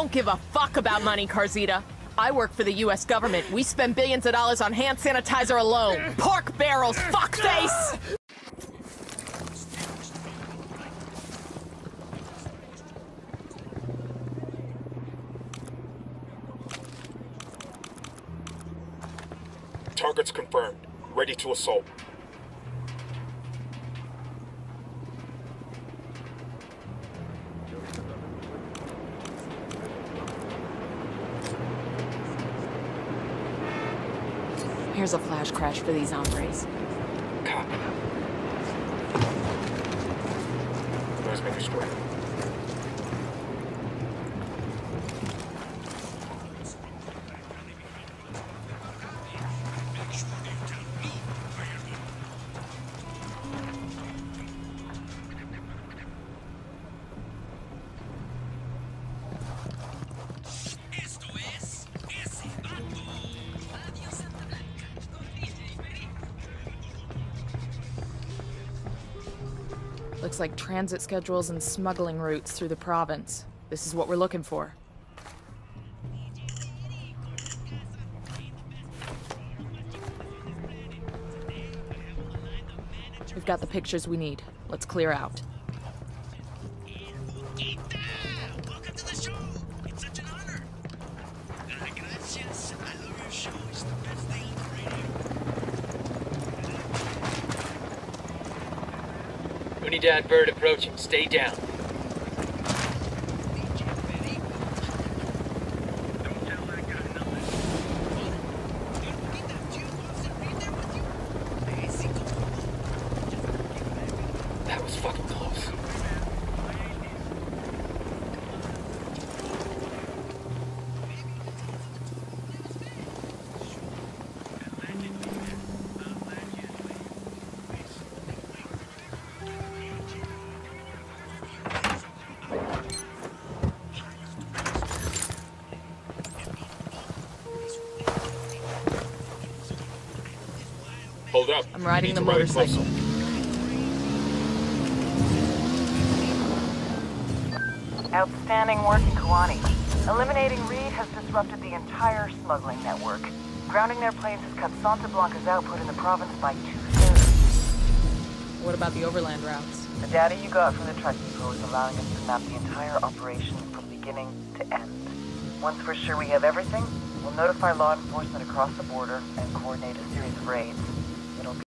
don't give a fuck about money, Carzita. I work for the U.S. government. We spend billions of dollars on hand sanitizer alone. Pork barrels, fuckface! Targets confirmed. Ready to assault. Here's a flash crash for these hombres. Copy. Let's make it square. Looks like transit schedules and smuggling routes through the province. This is what we're looking for. We've got the pictures we need. Let's clear out. Radio. Bird approaching. Stay down. That guy nothing. Ita, Hold up. I'm riding the to ride motorcycle. Outstanding work in Koani. Eliminating Reed has disrupted the entire smuggling network. Grounding their planes has cut Santa Blanca's output in the province by two-thirds. What about the overland routes? The data you got from the truck depot is allowing us to map the entire operation from beginning to end. Once we're sure we have everything, we'll notify law enforcement across the border and coordinate a series of raids.